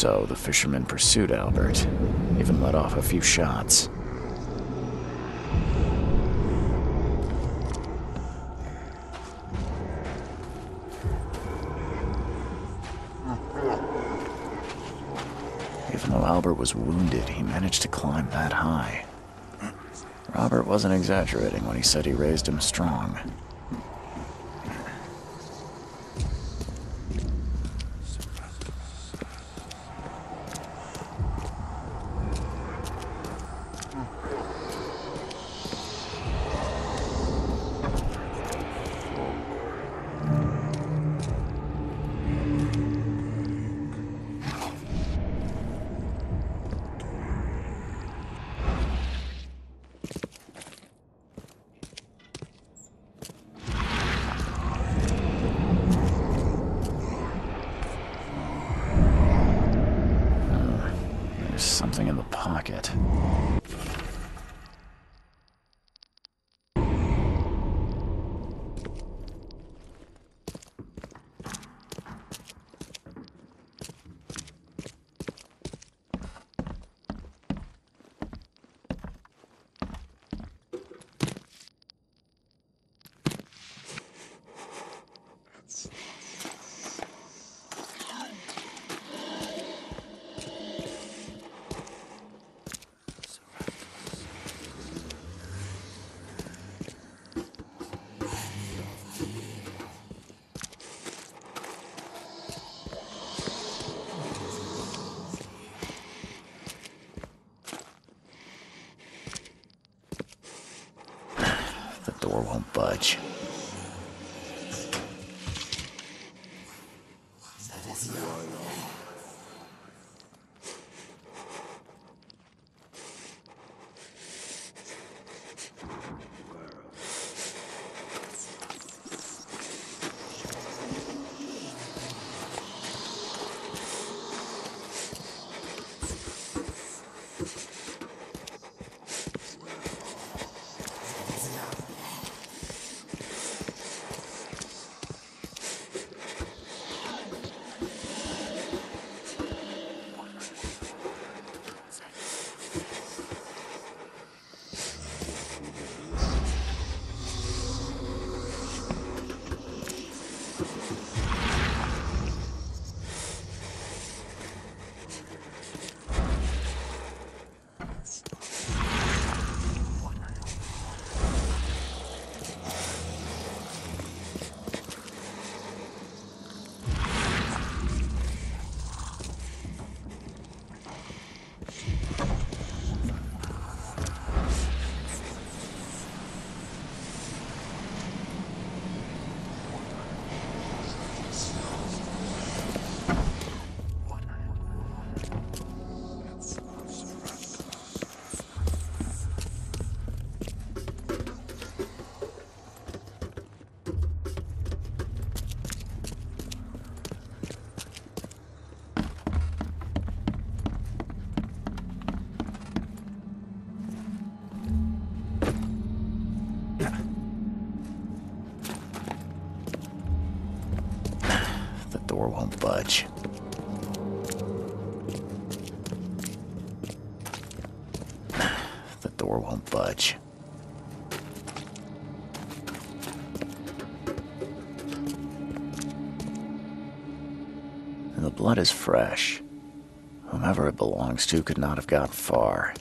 So the fisherman pursued Albert, even let off a few shots. Even though Albert was wounded, he managed to climb that high. Robert wasn't exaggerating when he said he raised him strong. Something in the pocket. Blood is fresh. Whomever it belongs to could not have got far.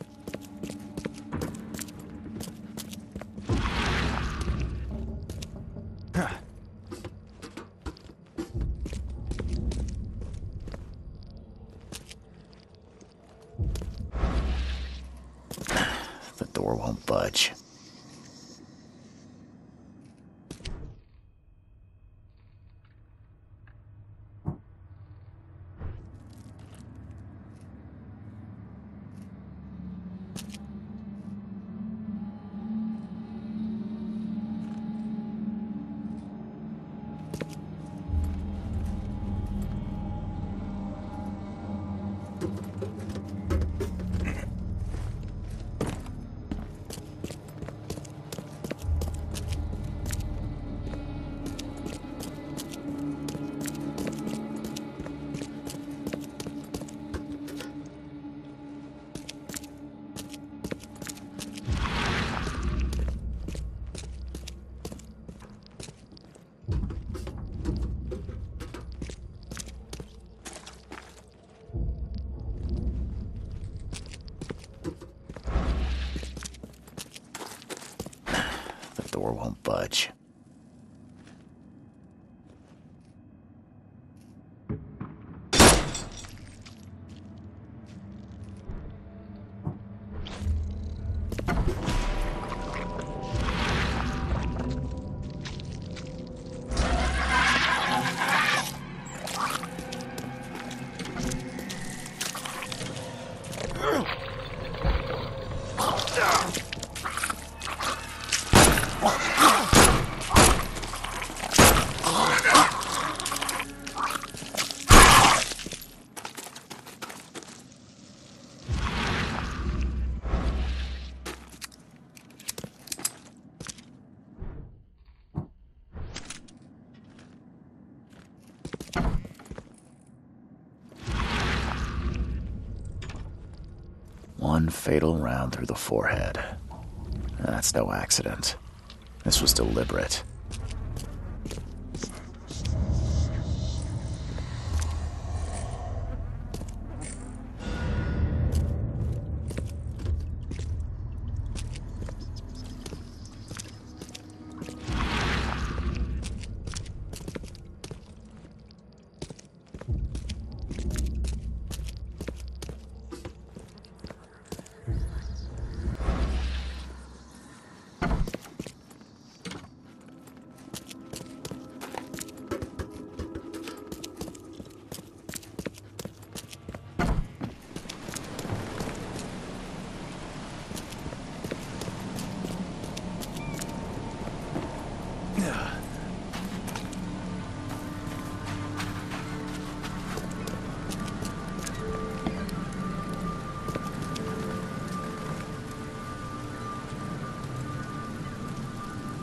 One fatal round through the forehead. That's no accident. This was deliberate.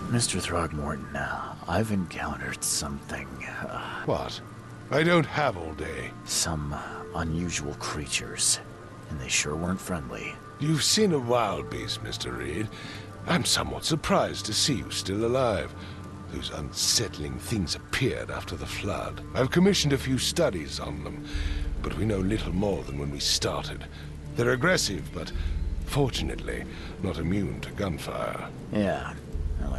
Mr. Throgmorton, uh, I've encountered something. Uh, What? I don't have all day. some uh, unusual creatures. And they sure weren't friendly. You've seen a wild beast, Mr. Reed. I'm somewhat surprised to see you still alive. Those unsettling things appeared after the flood. I've commissioned a few studies on them, but we know little more than when we started. They're aggressive, but fortunately not immune to gunfire. Yeah,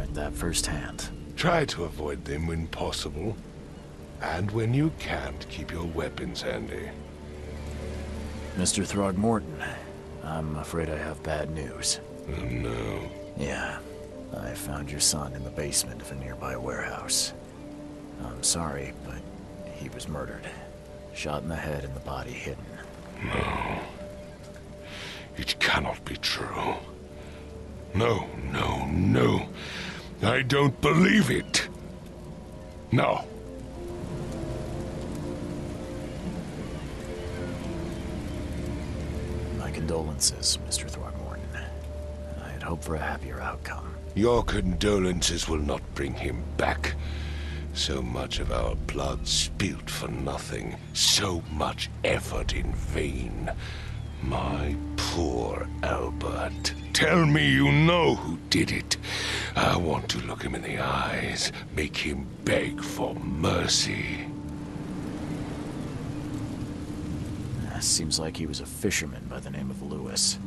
learned that firsthand. Try to avoid them when possible. And when you can't, keep your weapons handy. Mr. Throgmorton, I'm afraid I have bad news. Oh no. Yeah, I found your son in the basement of a nearby warehouse. I'm sorry, but he was murdered. Shot in the head and the body hidden. No. It cannot be true. No, no, no. I don't believe it. No. My condolences, Mr. Throgmorton. I had hoped for a happier outcome. Your condolences will not bring him back. So much of our blood spilt for nothing. So much effort in vain. My poor Albert. Tell me you know who did it. I want to look him in the eyes, make him beg for mercy. Seems like he was a fisherman by the name of Lewis.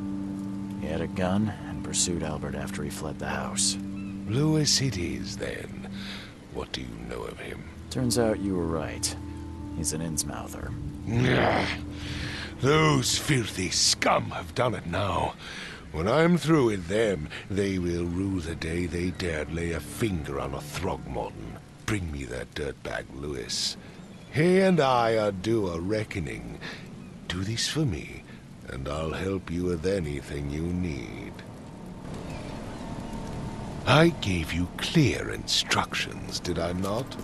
He had a gun and pursued Albert after he fled the house. Lewis it is, then. What do you know of him? Turns out you were right. He's an Innsmouther. Those filthy scum have done it now. When I'm through with them, they will rue the day they dared lay a finger on a Throgmorton. Bring me that dirtbag Lewis. He and I are due a reckoning. Do this for me, and I'll help you with anything you need. I gave you clear instructions, did I not?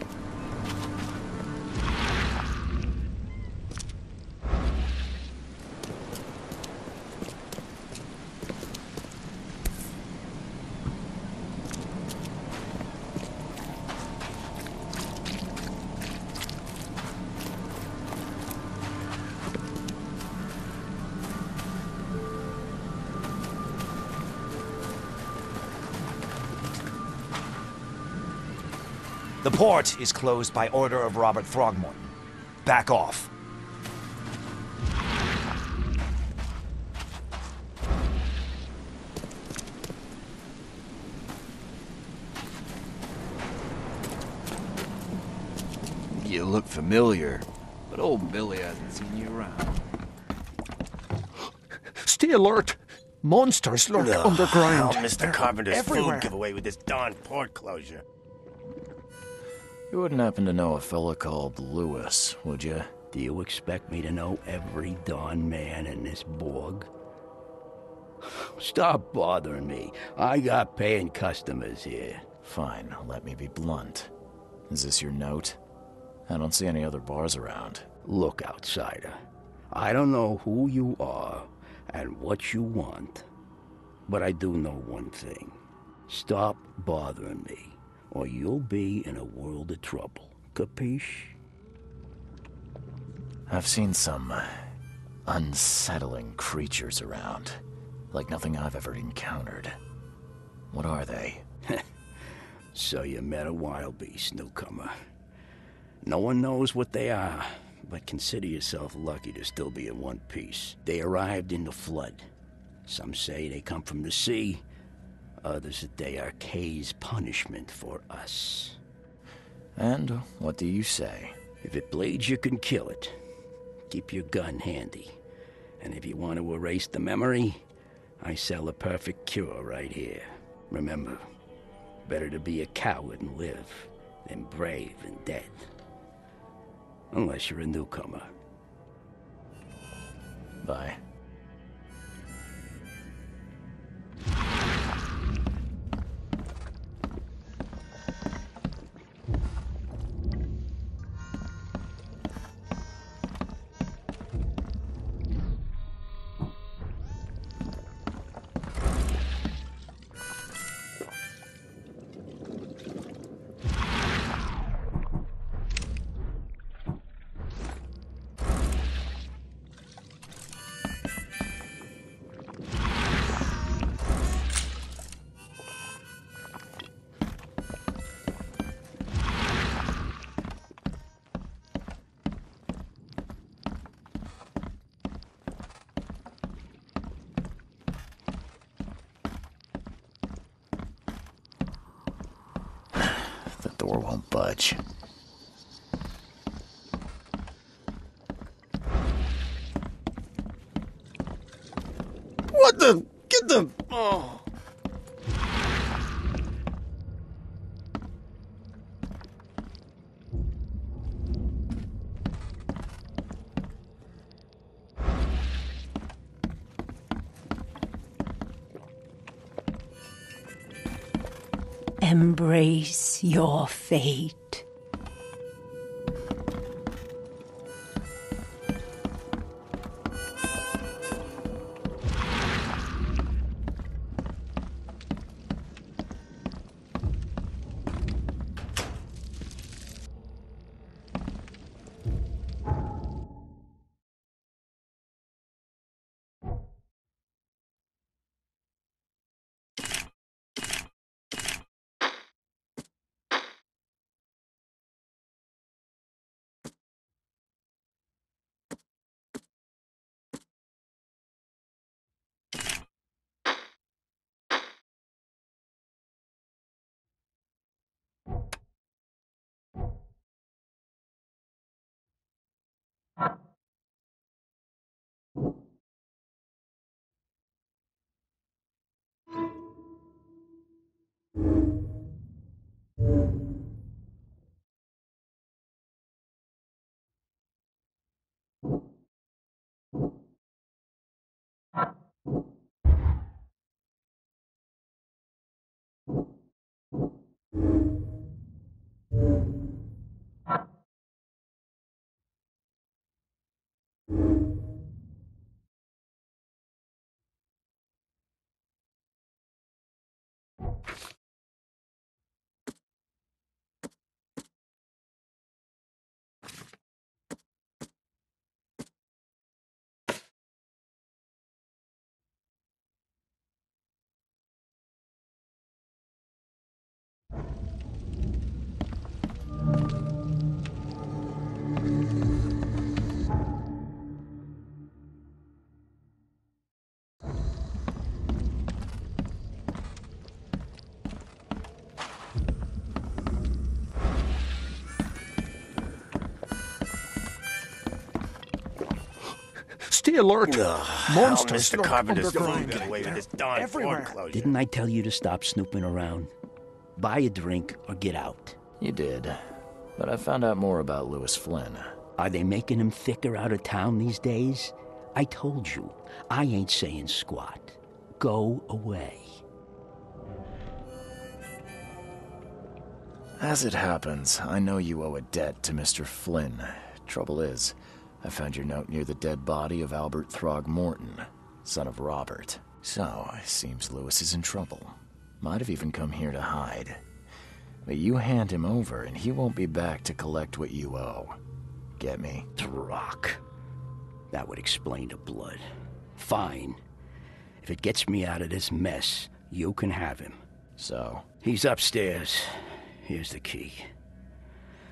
The port is closed by order of Robert Throgmorton. Back off. You look familiar, but old Billy hasn't seen you around. Stay alert! Monsters lurk underground. Oh, Mr. Carpenter's everywhere. food giveaway with this darn port closure. You wouldn't happen to know a fella called Lewis, would you? Do you expect me to know every darn man in this borg? Stop bothering me. I got paying customers here. Fine, let me be blunt. Is this your note? I don't see any other bars around. Look, outsider. I don't know who you are and what you want, but I do know one thing. Stop bothering me, or you'll be in a world of trouble. Capiche? I've seen some uh, unsettling creatures around, like nothing I've ever encountered. What are they? So you met a wild beast, newcomer. No one knows what they are, but consider yourself lucky to still be in one piece. They arrived in the flood. Some say they come from the sea. Others that they are Kay's punishment for us. And what do you say? If it bleeds, you can kill it. Keep your gun handy. And if you want to erase the memory, I sell a perfect cure right here. Remember, better to be a coward and live than brave and dead. Unless you're a newcomer. Bye. Door won't budge. Embrace your fate. you Stay alert. Monsters Mr. lurk Carpenter's underground. get away with this darn Everywhere. foreclosure. Didn't I tell you to stop snooping around? Buy a drink or get out. You did. But I found out more about Lewis Flynn. Are they making him thicker out of town these days? I told you, I ain't saying squat. Go away. As it happens, I know you owe a debt to Mr. Flynn. Trouble is, I found your note near the dead body of Albert Throgmorton, son of Robert. So, it seems Lewis is in trouble. Might have even come here to hide. But you hand him over, and he won't be back to collect what you owe. Get me? Throck. That would explain the blood. Fine. If it gets me out of this mess, you can have him. So, He's upstairs. Here's the key.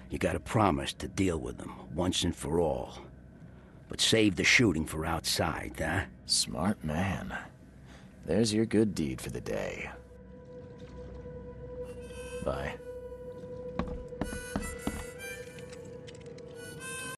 You gotta promise to deal with him once and for all. But save the shooting for outside, huh? smart man. There's your good deed for the day. Bye.